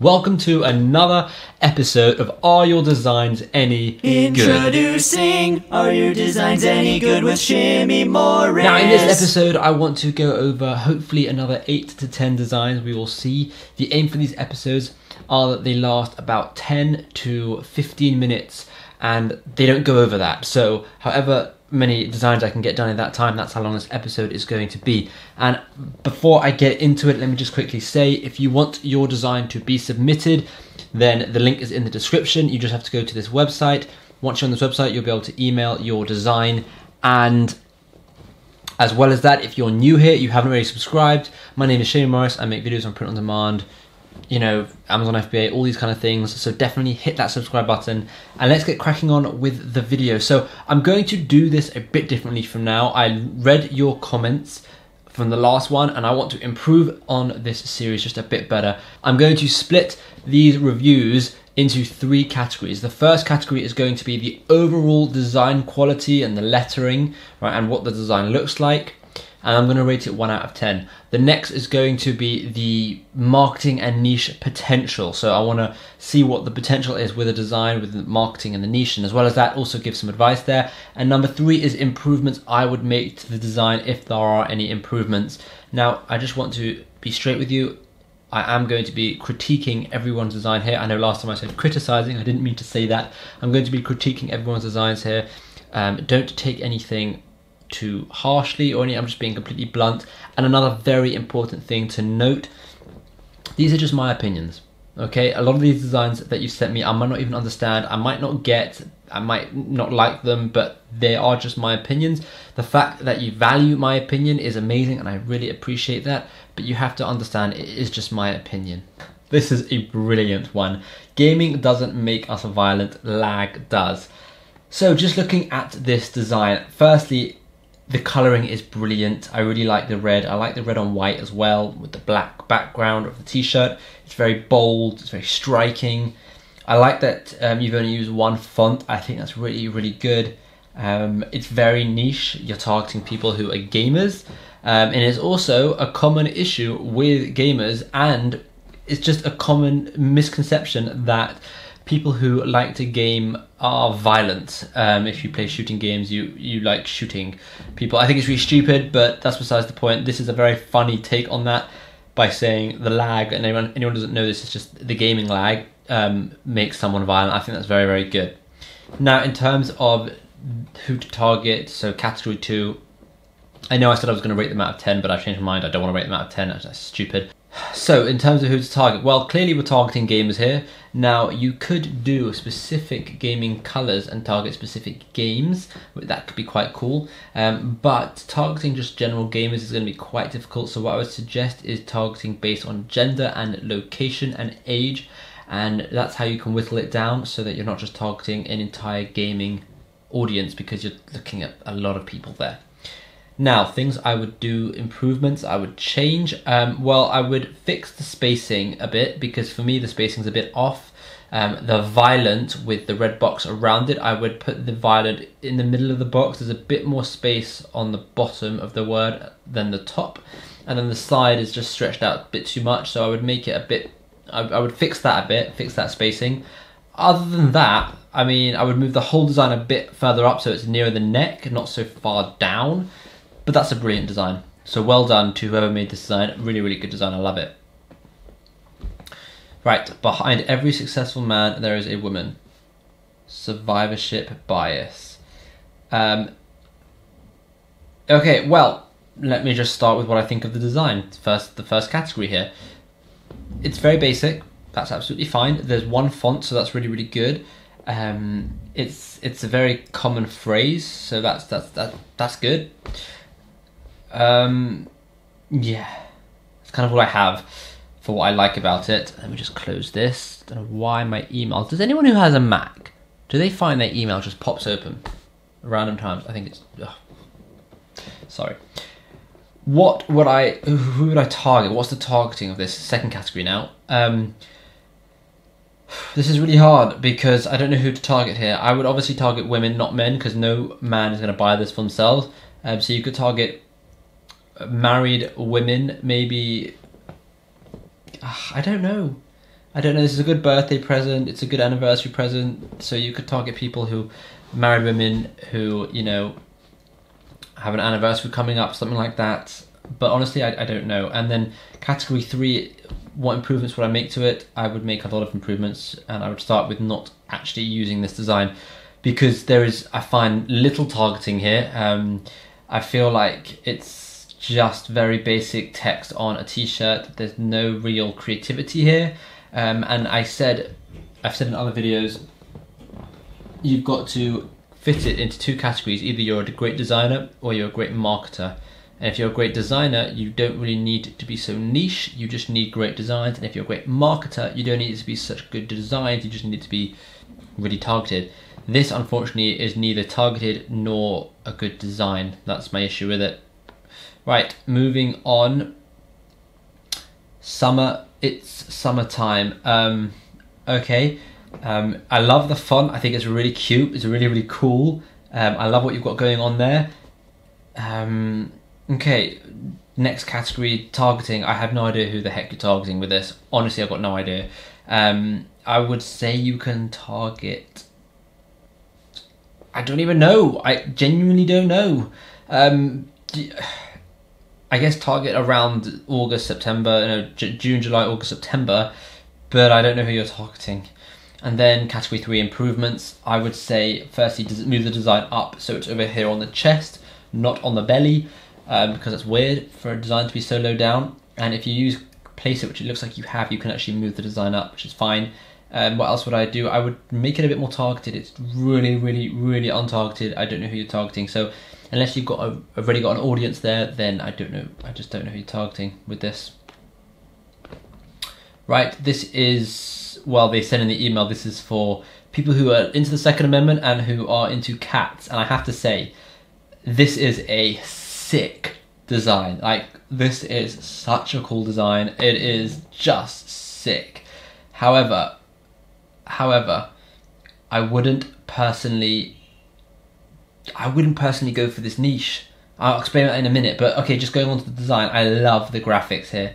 Welcome to another episode of Are Your Designs Any Good? Introducing Are Your Designs Any Good with Shimmy Morris? Now, in this episode, I want to go over hopefully another 8 to 10 designs we will see. The aim for these episodes are that they last about 10 to 15 minutes and they don't go over that. So, however many designs I can get done in that time, that's how long this episode is going to be. And before I get into it, let me just quickly say if you want your design to be submitted, then the link is in the description. You just have to go to this website. Once you're on this website, you'll be able to email your design and as well as that, if you're new here, you haven't already subscribed, my name is Shimmy Morris. I make videos on print on demand, you know, Amazon FBA, all these kind of things. So definitely hit that subscribe button and let's get cracking on with the video. So I'm going to do this a bit differently from now. I read your comments from the last one and I want to improve on this series just a bit better. I'm going to split these reviews into three categories. The first category is going to be the overall design quality and the lettering, right, and what the design looks like and I'm going to rate it 1 out of 10. The next is going to be the marketing and niche potential. So I want to see what the potential is with a design, with the marketing and the niche, and as well as that, also give some advice there. And number three is improvements I would make to the design if there are any improvements. Now, I just want to be straight with you. I am going to be critiquing everyone's design here. I know last time I said criticizing, I didn't mean to say that. I'm going to be critiquing everyone's designs here. Um, don't take anything too harshly or any, I'm just being completely blunt. And another very important thing to note these are just my opinions. Okay, a lot of these designs that you sent me, I might not even understand, I might not get, I might not like them, but they are just my opinions. The fact that you value my opinion is amazing and I really appreciate that, but you have to understand it is just my opinion. This is a brilliant one. Gaming doesn't make us violent, lag does. So just looking at this design, firstly, the colouring is brilliant. I really like the red. I like the red on white as well with the black background of the t-shirt. It's very bold, it's very striking. I like that um, you've only used one font. I think that's really, really good. Um, it's very niche. You're targeting people who are gamers. Um, and it's also a common issue with gamers and it's just a common misconception that people who like to game are violent. Um, if you play shooting games, you you like shooting people. I think it's really stupid, but that's besides the point. This is a very funny take on that by saying the lag, and anyone anyone doesn't know this, it's just the gaming lag um, makes someone violent. I think that's very very good. Now, in terms of who to target, so category two. I know I said I was going to rate them out of 10, but I've changed my mind. I don't want to rate them out of 10. That's stupid. So, in terms of who to target, well, clearly we're targeting gamers here. Now, you could do specific gaming colors and target specific games. That could be quite cool. Um, but targeting just general gamers is going to be quite difficult. So, what I would suggest is targeting based on gender and location and age. And that's how you can whittle it down so that you're not just targeting an entire gaming audience because you're looking at a lot of people there. Now, things I would do improvements, I would change. Um, well, I would fix the spacing a bit because for me the spacing's a bit off. Um, the violent with the red box around it, I would put the violent in the middle of the box. There's a bit more space on the bottom of the word than the top, and then the side is just stretched out a bit too much. So I would make it a bit. I, I would fix that a bit, fix that spacing. Other than that, I mean, I would move the whole design a bit further up so it's nearer the neck, not so far down. But that's a brilliant design. So well done to whoever made this design. Really, really good design. I love it. Right, behind every successful man, there is a woman. Survivorship bias. Um, okay, well, let me just start with what I think of the design. First, the first category here. It's very basic. That's absolutely fine. There's one font, so that's really, really good. Um, it's it's a very common phrase, so that's that's that that's good. Um, yeah, it's kind of what I have for what I like about it. Let me just close this. Don't know why my email. Does anyone who has a Mac, do they find their email just pops open random times? I think it's. Ugh. Sorry. What would I? Who would I target? What's the targeting of this second category now? Um, this is really hard because I don't know who to target here. I would obviously target women, not men, because no man is going to buy this for themselves. Um, so you could target married women, maybe. I don't know. I don't know. This is a good birthday present. It's a good anniversary present. So you could target people who married women who you know have an anniversary coming up, something like that. But honestly, I, I don't know. And then category three, what improvements would I make to it? I would make a lot of improvements, and I would start with not actually using this design because there is I find little targeting here. Um, I feel like it's just very basic text on a t-shirt. There's no real creativity here. Um, and I said, I've said in other videos, you've got to fit it into two categories. Either you're a great designer or you're a great marketer. And if you're a great designer, you don't really need to be so niche. You just need great designs. And if you're a great marketer, you don't need to be such good designs. You just need to be really targeted. This, unfortunately, is neither targeted nor a good design. That's my issue with it. Right, moving on. Summer it's summertime. Um, okay. Um, I love the font. I think it's really cute. It's really, really cool. Um, I love what you've got going on there. Um, okay, next category targeting. I have no idea who the heck you're targeting with this. Honestly, I've got no idea. Um, I would say you can target. I don't even know. I genuinely don't know. Um, I guess target around August, September, no, June, July, August, September, but I don't know who you're targeting. And then category three improvements. I would say firstly move the design up so it's over here on the chest, not on the belly, um, because it's weird for a design to be so low down. And if you use Placeit, which it looks like you have, you can actually move the design up, which is fine. Um, what else would I do? I would make it a bit more targeted. It's really, really, really untargeted. I don't know who you're targeting. So unless you've got a, already got an audience there, then I don't know. I just don't know who you're targeting with this. Right, this is well, they said in the email this is for people who are into the Second Amendment and who are into cats. And I have to say, this is a sick design. Like this is such a cool design. It is just sick. However, however, I wouldn't personally I wouldn't personally go for this niche. I'll explain that in a minute, but okay, just going on to the design, I love the graphics here.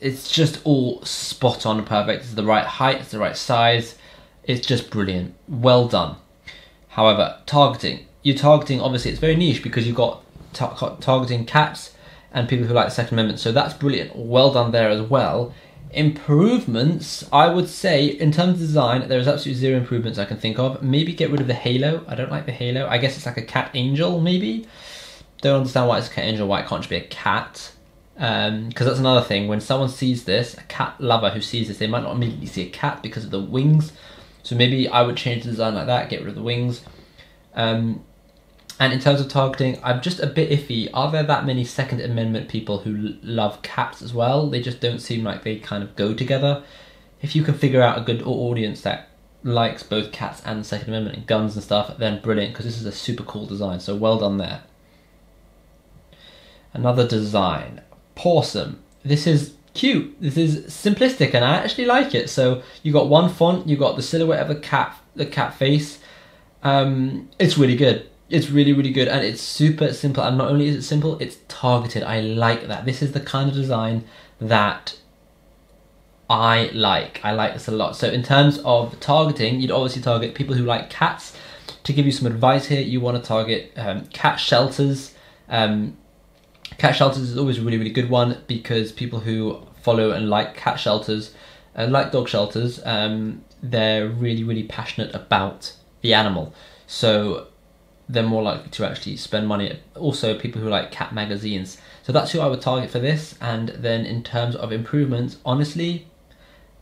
It's just all spot on perfect. It's the right height, it's the right size. It's just brilliant. Well done. However, targeting. You're targeting, obviously, it's very niche because you've got tar- targeting cats and people who like the Second Amendment. So that's brilliant. Well done there as well improvements, I would say, in terms of design, there is absolutely zero improvements I can think of. Maybe get rid of the halo. I don't like the halo. I guess it's like a cat angel, maybe. Don't understand why it's a cat angel, why it can't just be a cat. Because um, that's another thing. When someone sees this, a cat lover who sees this, they might not immediately see a cat because of the wings. So maybe I would change the design like that, get rid of the wings. Um, and in terms of targeting, I'm just a bit iffy. Are there that many Second Amendment people who love cats as well? They just don't seem like they kind of go together. If you can figure out a good audience that likes both cats and Second Amendment and guns and stuff, then brilliant, because this is a super cool design. So well done there. Another design, Pawsome. This is cute. This is simplistic, and I actually like it. So you got one font, you got the silhouette of the cat, the cat face. Um, it's really good it's really really good and it's super simple and not only is it simple it's targeted. I like that. This is the kind of design that i like. I like this a lot. So in terms of targeting you'd obviously target people who like cats. To give you some advice here you want to target um, cat shelters. Um, cat shelters is always a really really good one because people who follow and like cat shelters and like dog shelters um, they're really really passionate about the animal. So they're more likely to actually spend money. Also, people who like cat magazines. So that's who I would target for this. And then in terms of improvements, honestly,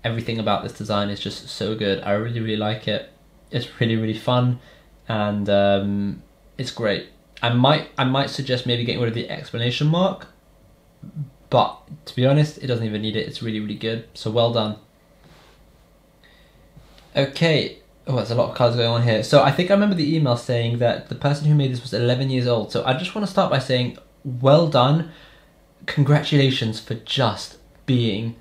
everything about this design is just so good. I really, really like it. It's really, really fun, and um, it's great. I might, I might suggest maybe getting rid of the explanation mark, but to be honest, it doesn't even need it. It's really, really good. So well done. Okay, Oh, there's a lot of cards going on here. So I think I remember the email saying that the person who made this was 11 years old. So I just want to start by saying, well done. Congratulations for just being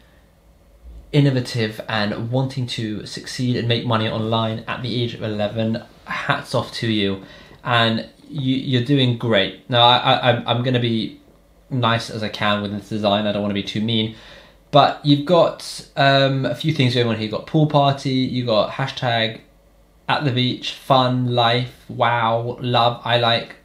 innovative and wanting to succeed and make money online at the age of 11. Hats off to you. And you, are doing great. Now, I, I, I'm going to be nice as I can with this design. I don't want to be too mean. But you've got um, a few things going on here. You've got pool party, you've got hashtag at the beach, fun, life, wow, love, I like,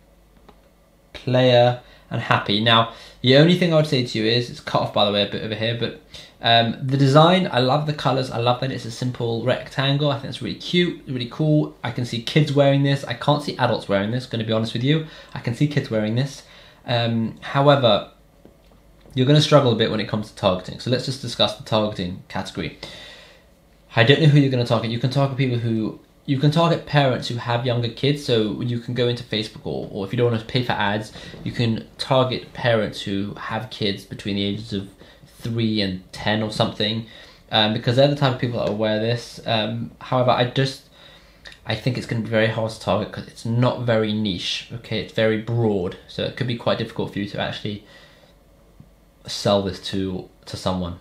player, and happy. Now, the only thing I would say to you is, it's cut off by the way a bit over here, but um, the design, I love the colours, I love that it's a simple rectangle, I think it's really cute, really cool. I can see kids wearing this, I can't see adults wearing this, going to be honest with you. I can see kids wearing this. Um, however, you're going to struggle a bit when it comes to targeting. So let's just discuss the targeting category. I don't know who you're going to target. You can target people who you can target parents who have younger kids. So you can go into Facebook or, or if you don't want to pay for ads, you can target parents who have kids between the ages of three and ten or something, um, because they're the type of people that will wear this. Um, however, I just I think it's going to be very hard to target because it's not very niche. Okay, it's very broad, so it could be quite difficult for you to actually sell this to to someone.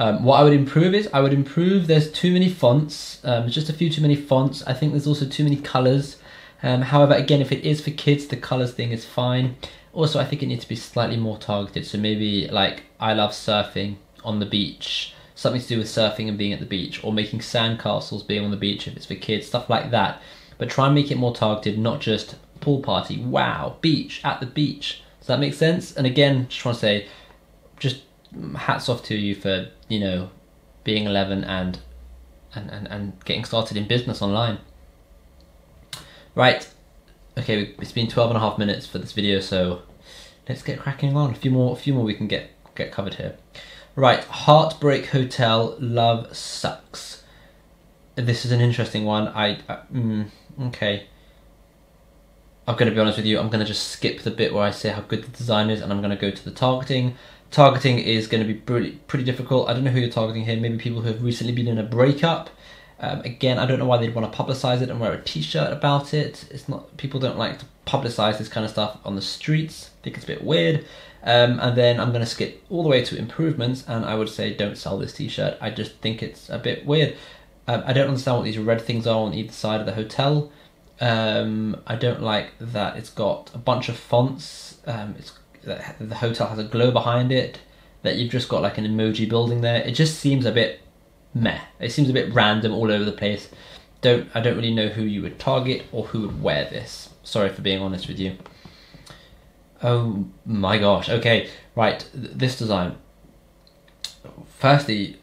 Um, what I would improve is I would improve. There's too many fonts. Um, just a few too many fonts. I think there's also too many colors. Um, however, again, if it is for kids, the colors thing is fine. Also, I think it needs to be slightly more targeted. So maybe like I love surfing on the beach, something to do with surfing and being at the beach, or making sandcastles being on the beach if it's for kids, stuff like that. But try and make it more targeted, not just pool party. Wow, beach at the beach. Does that make sense? And again, just want to say, just hats off to you for you know being 11 and and, and, and getting started in business online. Right, okay, it's been 12 and a half minutes for this video, so let's get cracking on. A few more, a few more we can get get covered here. Right, Heartbreak Hotel, Love Sucks. This is an interesting one. I, I mm, okay. I'm going to be honest with you. I'm going to just skip the bit where I say how good the design is, and I'm going to go to the targeting. Targeting is going to be pretty pretty difficult. I don't know who you're targeting here. Maybe people who have recently been in a breakup. Um, again, I don't know why they'd want to publicize it and wear a T-shirt about it. It's not people don't like to publicize this kind of stuff on the streets. I think it's a bit weird. Um, and then I'm going to skip all the way to improvements, and I would say don't sell this T-shirt. I just think it's a bit weird. Um, I don't understand what these red things are on either side of the hotel. Um, I don't like that it's got a bunch of fonts. Um, the hotel has a glow behind it. That you've just got like an emoji building there. It just seems a bit meh. It seems a bit random all over the place. Don't I don't really know who you would target or who would wear this. Sorry for being honest with you. Oh my gosh. Okay, right. This design. Firstly,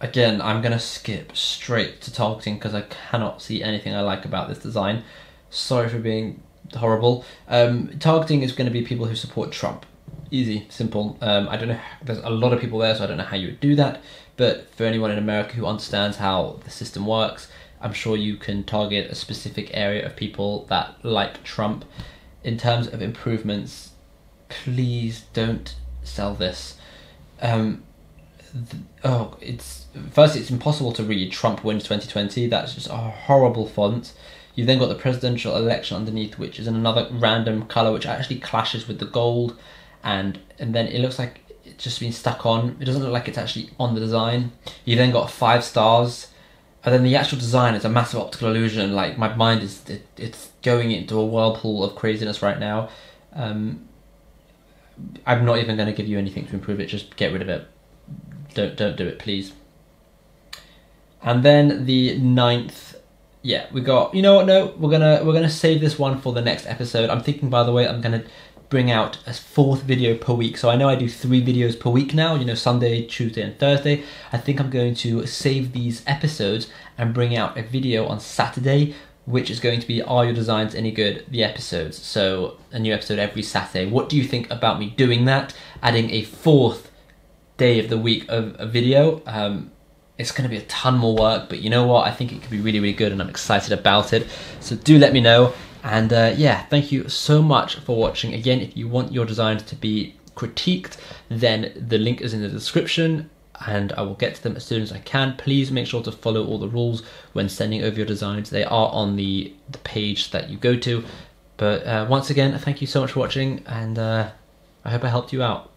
again, I'm gonna skip straight to targeting because I cannot see anything I like about this design. Sorry for being horrible. Um, targeting is going to be people who support Trump. Easy, simple. Um, I don't know. There's a lot of people there, so I don't know how you would do that. But for anyone in America who understands how the system works, I'm sure you can target a specific area of people that like Trump. In terms of improvements, please don't sell this. Um, oh, it's first it's impossible to read. Trump wins 2020. That's just a horrible font. You've then got the presidential election underneath, which is in another random color, which actually clashes with the gold, and and then it looks like it's just been stuck on. It doesn't look like it's actually on the design. You then got five stars, and then the actual design is a massive optical illusion. Like my mind is it, it's going into a whirlpool of craziness right now. Um, I'm not even going to give you anything to improve it. Just get rid of it. Don't don't do it, please. And then the ninth yeah, we got. You know what? No, we're gonna we're gonna save this one for the next episode. I'm thinking, by the way, I'm gonna bring out a fourth video per week. So I know I do three videos per week now. You know, Sunday, Tuesday, and Thursday. I think I'm going to save these episodes and bring out a video on Saturday, which is going to be "Are Your Designs Any Good?" The episodes. So a new episode every Saturday. What do you think about me doing that? Adding a fourth day of the week of a video. Um, it's going to be a ton more work, but you know what? I think it could be really, really good, and I'm excited about it. So do let me know. And uh, yeah, thank you so much for watching. Again, if you want your designs to be critiqued, then the link is in the description and I will get to them as soon as I can. Please make sure to follow all the rules when sending over your designs. They are on the, the page that you go to. But uh, once again, thank you so much for watching and uh, I hope I helped you out.